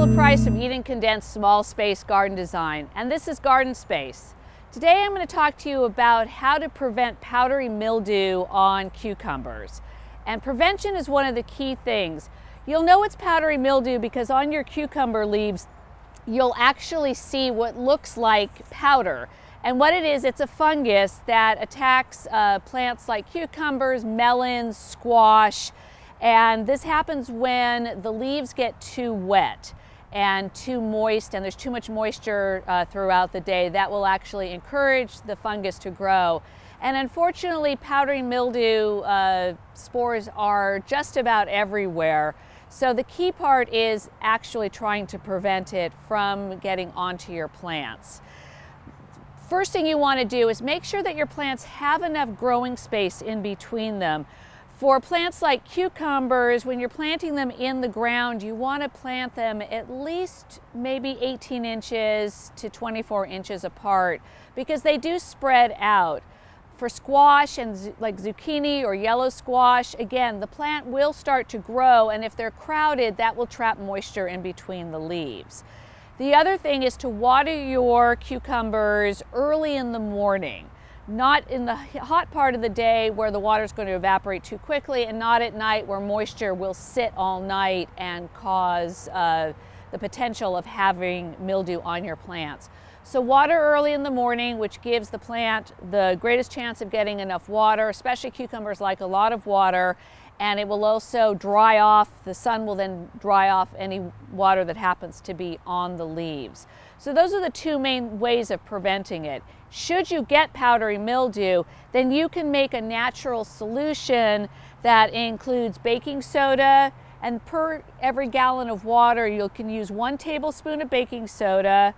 Price from Eden Condensed Small Space Garden Design, and this is Garden Space. Today I'm going to talk to you about how to prevent powdery mildew on cucumbers. And prevention is one of the key things. You'll know it's powdery mildew because on your cucumber leaves, you'll actually see what looks like powder. And what it is, it's a fungus that attacks uh, plants like cucumbers, melons, squash, and this happens when the leaves get too wet and too moist and there's too much moisture uh, throughout the day. That will actually encourage the fungus to grow. And unfortunately, powdery mildew uh, spores are just about everywhere. So the key part is actually trying to prevent it from getting onto your plants. First thing you want to do is make sure that your plants have enough growing space in between them. For plants like cucumbers, when you're planting them in the ground, you want to plant them at least maybe 18 inches to 24 inches apart because they do spread out. For squash and like zucchini or yellow squash, again, the plant will start to grow and if they're crowded, that will trap moisture in between the leaves. The other thing is to water your cucumbers early in the morning not in the hot part of the day where the water is going to evaporate too quickly and not at night where moisture will sit all night and cause uh, the potential of having mildew on your plants. So water early in the morning, which gives the plant the greatest chance of getting enough water, especially cucumbers like a lot of water, and it will also dry off, the sun will then dry off any water that happens to be on the leaves. So those are the two main ways of preventing it. Should you get powdery mildew, then you can make a natural solution that includes baking soda, and per every gallon of water, you can use one tablespoon of baking soda,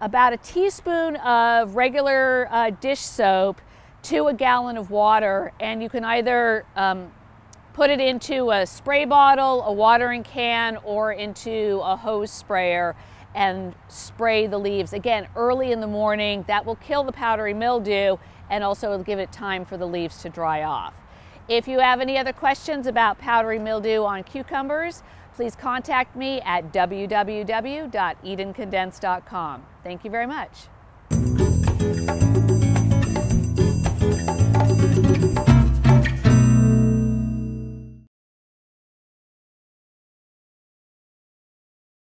about a teaspoon of regular uh, dish soap to a gallon of water, and you can either um, put it into a spray bottle, a watering can, or into a hose sprayer and spray the leaves. Again, early in the morning, that will kill the powdery mildew and also give it time for the leaves to dry off. If you have any other questions about powdery mildew on cucumbers, please contact me at www.edencondensed.com. Thank you very much.